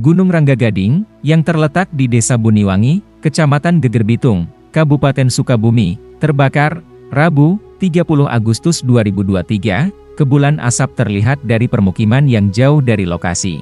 Gunung Rangga Gading, yang terletak di Desa Buniwangi, Kecamatan Geger Bitung, Kabupaten Sukabumi, terbakar, Rabu, 30 Agustus 2023, kebulan asap terlihat dari permukiman yang jauh dari lokasi.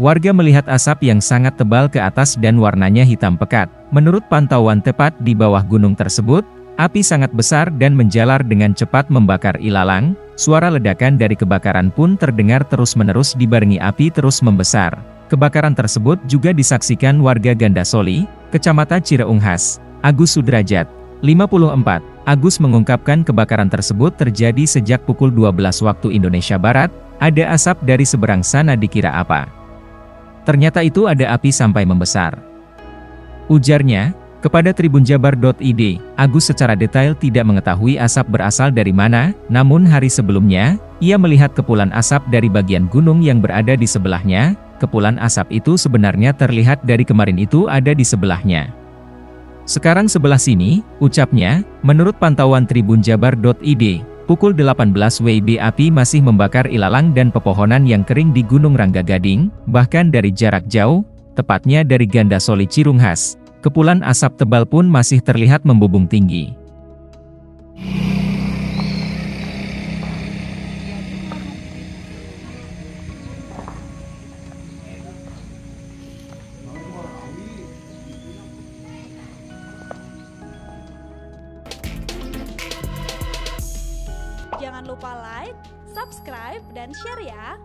Warga melihat asap yang sangat tebal ke atas dan warnanya hitam pekat. Menurut pantauan tepat di bawah gunung tersebut, api sangat besar dan menjalar dengan cepat membakar ilalang, suara ledakan dari kebakaran pun terdengar terus-menerus dibarengi api terus membesar. Kebakaran tersebut juga disaksikan warga Gandasoli, Kecamatan Cireunghas, Agus Sudrajat, 54. Agus mengungkapkan kebakaran tersebut terjadi sejak pukul 12 waktu Indonesia Barat, ada asap dari seberang sana dikira apa. Ternyata itu ada api sampai membesar. Ujarnya, kepada tribunjabar.id, Agus secara detail tidak mengetahui asap berasal dari mana, namun hari sebelumnya, ia melihat kepulan asap dari bagian gunung yang berada di sebelahnya, kepulan asap itu sebenarnya terlihat dari kemarin itu ada di sebelahnya. Sekarang sebelah sini, ucapnya, menurut pantauan tribunjabar.id, pukul 18 WIB api masih membakar ilalang dan pepohonan yang kering di Gunung Rangga Gading, bahkan dari jarak jauh, tepatnya dari Ganda Soli Cirunghas, kepulan asap tebal pun masih terlihat membubung tinggi. Lupa like, subscribe, dan share ya.